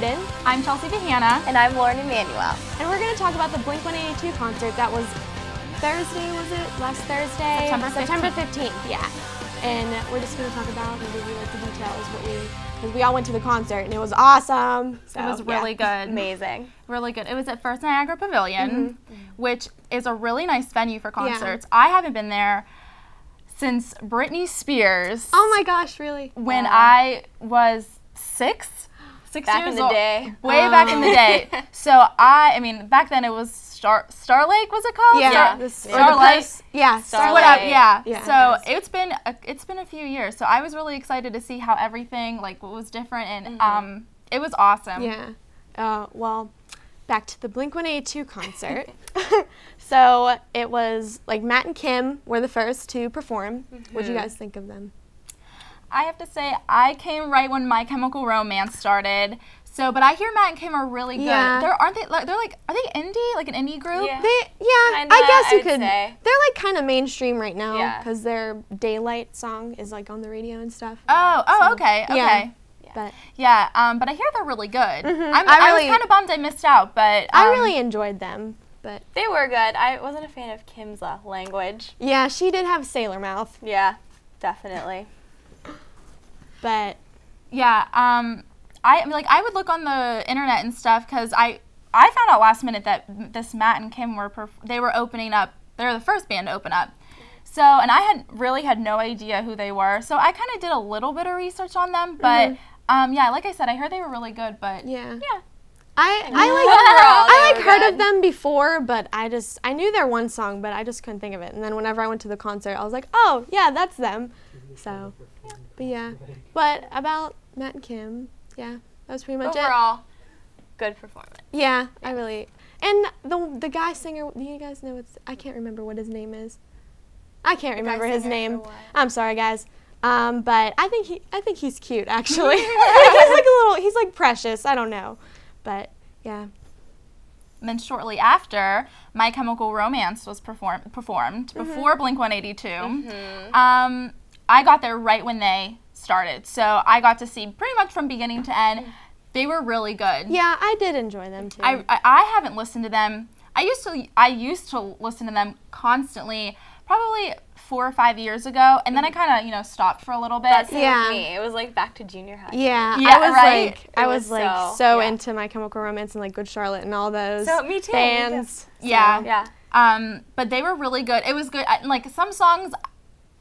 Candy. I'm Courtney Joden. I'm Chelsea Behanna. And I'm Lauren Emanuel. And we're going to talk about the Blink 182 concert that was Thursday, was it? Last Thursday? September 15th. September 15th, yeah. And we're just going to talk about and give you like the details, what we, because we all went to the concert and it was awesome. So, it was yeah. really good. Amazing. Really good. It was at First Niagara Pavilion, Mm-hmm. which is a really nice venue for concerts. I haven't been there since Britney Spears. Oh my gosh, really? when Wow. I was six, six Back years in the old. day. Way back in the day. So I, I mean, back then it was Star Star Lake, was it called? Yeah. Star, this- or the Starlight. place- Yeah. Starlight. Whatever, yeah. Yeah. So it's been a, it's been a few years. So I was really excited to see how everything like was different, and um, it was awesome. Yeah. Uh, well, back to the Blink 182 concert. so it was like Matt and Kim were the first to perform. What do you guys think of them? I have to say, I came right when My Chemical Romance started. So, but I hear Matt and Kim are really good. Yeah. They're aren't they? Like, they're like, are they indie? Like an indie group? Yeah. They, yeah, Kinda, I guess you I'd could. say. They're like kind of mainstream right now Yeah. because their Daylight song is like on the radio and stuff. Oh, oh, So, okay, okay. yeah. Yeah. But um, but I hear they're really good. I'm, I I, really- was kind of bummed I missed out, but I um, really enjoyed them. But They were good. I wasn't a fan of Kim's uh, language. yeah, she did have sailor mouth. Yeah, definitely. But Yeah, um, I I mean, like I would look on the internet and stuff because I I found out last minute that this Matt and Kim were perf- they were opening up. They were the first band to open up. So and I had really had no idea who they were. So I kind of did a little bit of research on them, but um, yeah, like I said, I heard they were really good. But yeah, Yeah. I I Overall, like I like were heard of them before, but I just I knew their one song, but I just couldn't think of it. And then whenever I went to the concert, I was like, oh yeah, that's them. So, but yeah, but about Matt and Kim, yeah, that was pretty much it. Overall, good performance. Yeah, I really and the the guy singer. Do you guys know what's? I can't remember what his name is. I can't remember his name. I'm sorry, guys. Um, but I think he I think he's cute actually. he's like a little. He's like precious. I don't know, but yeah. then shortly after, My Chemical Romance was perform- performed Mm-hmm. before Blink 182. Um, I got there right when they started, so I got to see pretty much from beginning to end. They were really good. Yeah, I did enjoy them too. I, I, I haven't listened to them. I used to I used to listen to them constantly, probably four or five years ago, and then I kind of you know stopped for a little bit. That's Yeah. me. It was like back to junior high. yeah, Yeah, I was right? like I It was, was like so, so- yeah. into My Chemical Romance and like Good Charlotte and all those So, me too, me too. bands. Yeah. Yeah. Um, but they were really good. It was good. I, like some songs,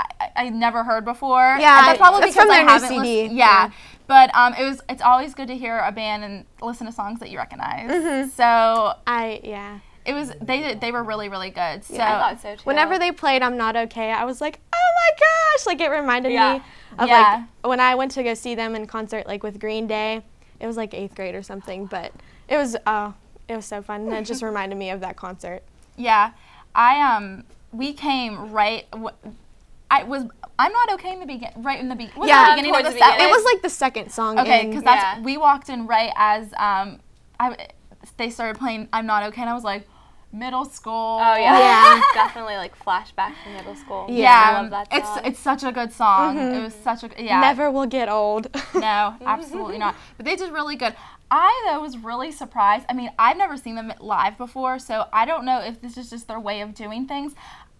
I, I, I never heard before. Yeah, and that's probably that's because from I their new haven't CD, listened- yeah. Yeah. But um, it was. It's always good to hear a band and listen to songs that you recognize. Mm-hmm. So I yeah. it was they they were really really good. So I thought so too. Whenever they played I'm Not Okay, I was like, oh my gosh! Like it reminded Yeah. me of Yeah. like when I went to go see them in concert like with Green Day. It was like eighth grade or something, but it was uh it was so fun and it just reminded me of that concert. yeah, I um we came right. W- I was. I'm not okay in the begin. Right in the, be- was Yeah, the beginning of the the set. beginning. It was like the second song. Okay, because that's Yeah. we walked in right as um, I they started playing "I'm Not Okay" and I was like, middle school. Oh yeah. Yeah. Definitely like flashback to middle school. yeah. I love that song. It's it's such a good song. It was such a yeah. never will get old. No, absolutely not. But they did really good. I though was really surprised. I mean, I've never seen them live before, so I don't know if this is just their way of doing things.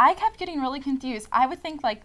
I kept getting really confused. I would think like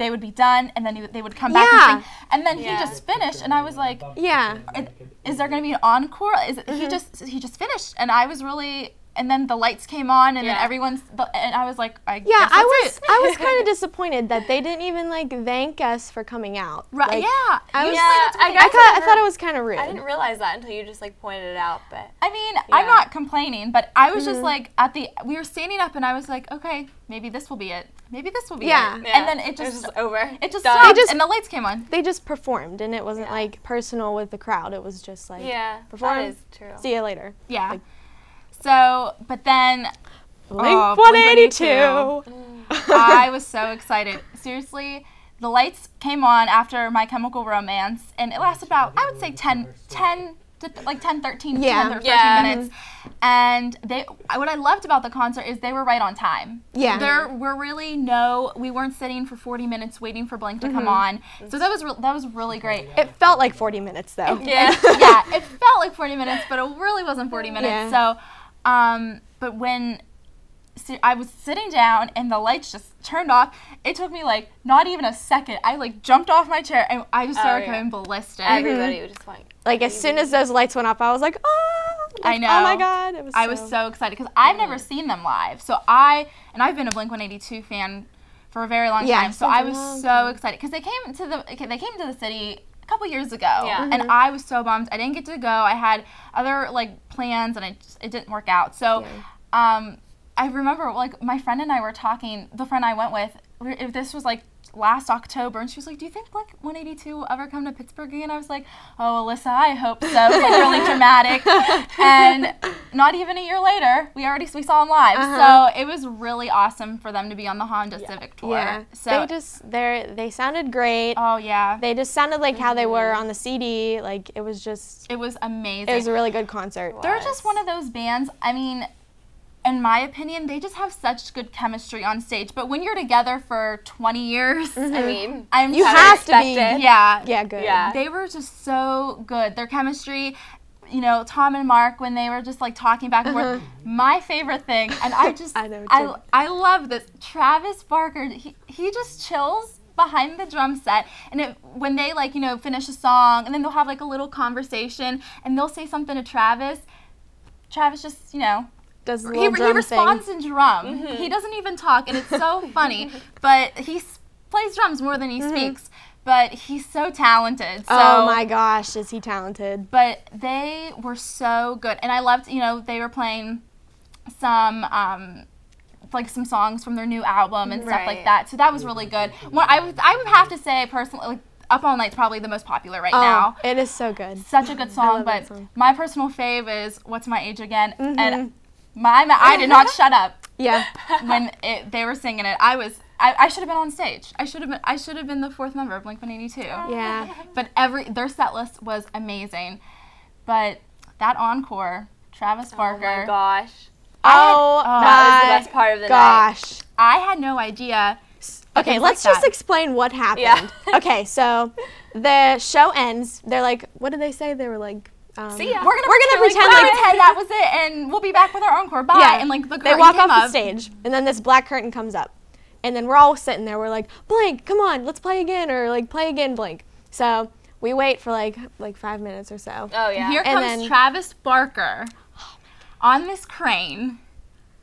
they would be done and then he- they would come back Yeah. and sing, and then Yeah. he just finished, and I was like, yeah. "I- is there going to be an encore? Is it, he mm-hmm. just he just finished? And I was really. And then the lights came on, and then everyone's. And I was like, I Yeah, guess I was it. I was kind of disappointed that they didn't even like thank us for coming out. Right? Like, yeah. I was Yeah, I, I guess thought, I never- thought it was kind of rude. I didn't realize that until you just like pointed it out, but I mean, I'm not complaining, but I was Mm-hmm. just like at the we were standing up and I was like, okay, maybe this will be it. Maybe this will be Yeah. it. Yeah. And then it It was just just over. it just Done. stopped They just- and the lights came on. they just performed and it wasn't Yeah. like personal with the crowd. It was just like yeah, perform. that is true. See you later. Yeah. Like- so, but then Blink Oh, 182. I was so excited. Seriously, the lights came on after My Chemical Romance and it lasted about I would say 10 10 to th- like 10, 13, Yeah. 10 or 13 Yeah. minutes. And they, what I loved about the concert is they were right on time. Yeah. There were really no, we weren't sitting for 40 minutes waiting for Blink to Mm-hmm. come on. So that was re- that was really great. It felt like 40 minutes though. Yeah. yeah, it felt like 40 minutes, but it really wasn't 40 minutes. Yeah. So, um, but when I was sitting down and the lights just turned off, it took me like not even a second. I like jumped off my chair and I just Oh, started yeah. going ballistic. Everybody was just like, Like as soon as those lights went off, I was like, oh, I like, Oh my god, it was. I was so excited because I've never seen them live. So I and I've been a Blink 182 fan for a very long Yeah, time. So I was so excited because they came to the okay, they came to the city a couple years ago, Yeah. and I was so bummed I didn't get to go. I had other like plans and it just, it didn't work out. So um, I remember like my friend and I were talking. The friend I went with, we- if this was like last October, and she was like, "Do you think Blink 182 will ever come to Pittsburgh again?" I was like, "Oh, Alyssa, I hope so." It was like really dramatic, and not even a year later, we already we saw them live. Uh-huh. So it was really awesome for them to be on the Honda Civic tour. Yeah. So they just they they sounded great. oh yeah, They just sounded like how they were on the CD. Like it was just it was amazing. it was a really good concert. They're just one of those bands. I mean, in my opinion, they just have such good chemistry on stage. But when you're together for 20 years, mm-hmm. I mean, I'm You have to be- Yeah, Yeah, good. Yeah. They were just so good. Their chemistry. You know, Tom and Mark when they were just like talking back and forth. Uh-huh. My favorite thing, and I just, I know, I. I love this. Travis Barker, he, he just chills behind the drum set, and it, when they like you know finish a song, and then they'll have like a little conversation, and they'll say something to Travis. Travis just you know Does he, he drum responds thing. in drum. He doesn't even talk, and it's so funny. But he s- plays drums more than he speaks. But he's so talented. So, oh my gosh, is he talented? But they were so good, and I loved. You know, they were playing some. Um, like some songs from their new album and stuff like that, so that was really good. One, I would, I would have to say personally, like "Up All Night's probably the most popular right now Oh, it is so good. such a good song. love that But song. my personal fave is "What's My Age Again," Mm-hmm. and my I did not shut up Yeah. when it, they were singing it. I was I, I should have been on stage. I should have been I should have been the fourth member of Blink 182. Yeah. But every their set list was amazing. But that encore, Travis Barker. Oh my gosh. Oh, oh, That was the best part of the night. gosh. I had no idea. Okay, let's like just that. explain what happened. Yeah. okay, so the show ends. They're like, what did they say? They were like, um, See ya. We're gonna We're gonna pretend, pretend like, like- pretend that was it, and we'll be back with our encore. Bye. Yeah. And like the they walk came off the stage, and then this black curtain comes up, and then we're all sitting there. We're like, Blink, come on, let's play again, or like play again, Blink. So we wait for like like five minutes or so. Oh yeah. Here And comes then- Travis Barker on this crane.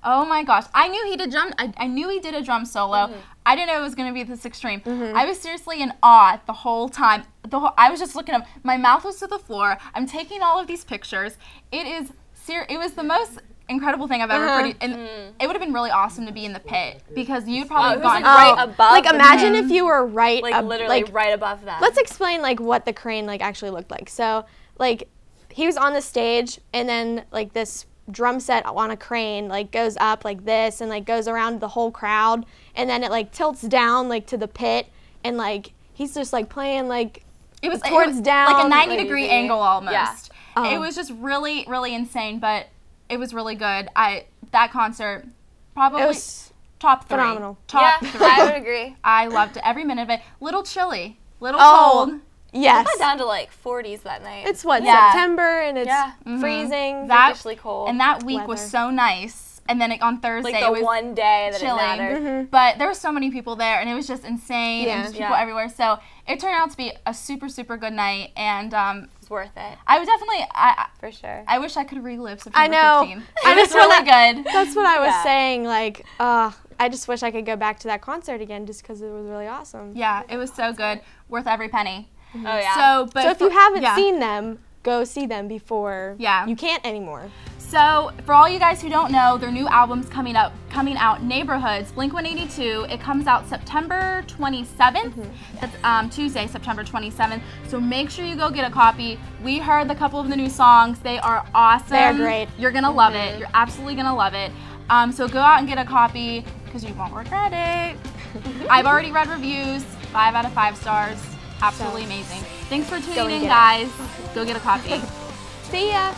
Oh my gosh. I knew he did drum I, I knew he did a drum solo. I didn't know it was gonna be this extreme. I was seriously in awe the whole time. The whole, I was just looking up. My mouth was to the floor. I'm taking all of these pictures. It is ser- it was the most incredible thing I've ever Uh-huh. produced. And it would have been really awesome to be in the pit because you'd Oh, probably it have was like right Oh, above. like the imagine pit. if you were right, like ab- literally like, right above that. Let's explain like what the crane like actually looked like. So like he was on the stage and then like this drum set on a crane like goes up like this and like goes around the whole crowd and then it like tilts down like to the pit and like he's just like playing like it was towards it was down, like a 90 degree angle almost. Yeah. Oh. It was just really really insane, but it was really good. I that concert probably it was top 3. phenomenal. Top yeah, 3. I would agree. I loved every minute of it. Little chilly, little Oh. cold. Yes Got down to like 40s that night. it's what Yeah. September and it's Yeah. Mhm. freezing That freakishly cold. and that week was so nice. And then it, on Thursday like it was one day that chilly. it mattered. Mhm. But there were so many people there, and it was just insane, Yeah. and just people Yeah. everywhere. So it turned out to be a super, super good night, and um, It's worth it I would definitely, I, for sure. I wish I could relive September I know. 15th. I It was just wanna- really good. That's what I was Yeah. saying. Like, uh, I just wish I could go back to that concert again, just because it was really awesome. Yeah, it was so good, worth every penny. Oh yeah. So, but so if you haven't yeah. seen them, go see them before. Yeah. You can't anymore. So, for all you guys who don't know, their new album's coming up, coming out. Neighborhoods, Blink 182. It comes out September 27th. That's um, Tuesday, September 27th. So make sure you go get a copy. We heard the couple of the new songs. They are awesome. They're great. You're gonna love it. You're absolutely gonna love it. Um, so go out and get a copy because you won't regret it. I've already read reviews. Five out of five stars. Absolutely So- amazing. Thanks for tuning in, get it. guys. Go get a copy. See ya.